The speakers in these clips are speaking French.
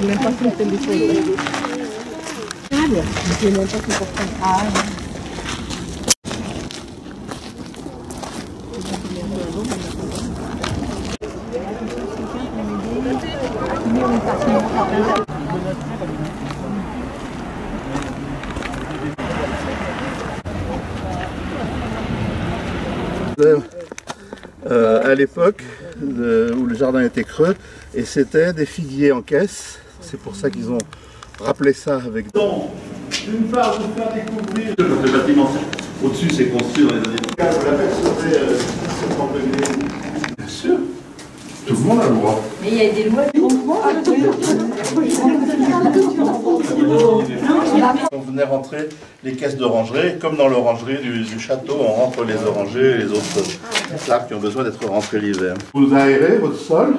sais même pas si. Ah, je sais même pas si Ah, Euh, à l'époque où le jardin était creux et c'était des figuiers en caisse. C'est pour ça qu'ils ont rappelé ça avec. Donc, d'une part, vous faire découvrir. Le bâtiment au-dessus s'est construit dans les années Vous l'apercevez euh. Bien sûr. Tout le monde a le droit. Mais il y a des lois qui On venait rentrer les caisses d'orangerie, comme dans l'orangerie du, du château, on rentre les orangers et les autres arbres qui ont besoin d'être rentrés l'hiver. Vous aérez votre sol,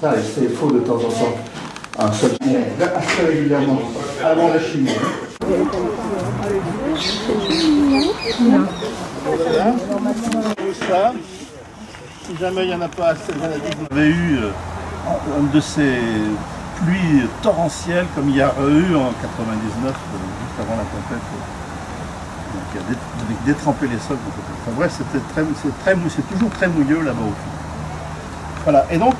ça c'est faux de temps en temps. Un sol assez régulièrement avant la chimie. Ça, si jamais il n'y en a pas assez, vous avez eu euh, une de ces pluies torrentielles comme il y a eu en 99, euh, juste avant la tempête. Donc il y a dé- avec les sols. Enfin bref, c'était très, c'est toujours très mouilleux là-bas au fond. Voilà, et donc...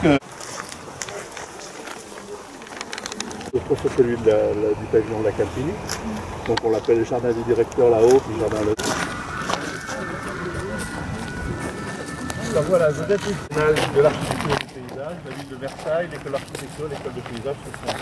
Euh, c'est celui de la- la- du pavillon de la Campini. Donc on l'appelle le jardin du directeur là-haut, puis le jardin là Alors voilà, vous êtes de l'architecture du paysage, la ville de Versailles, l'école d'architecture, l'école de paysage, ce sont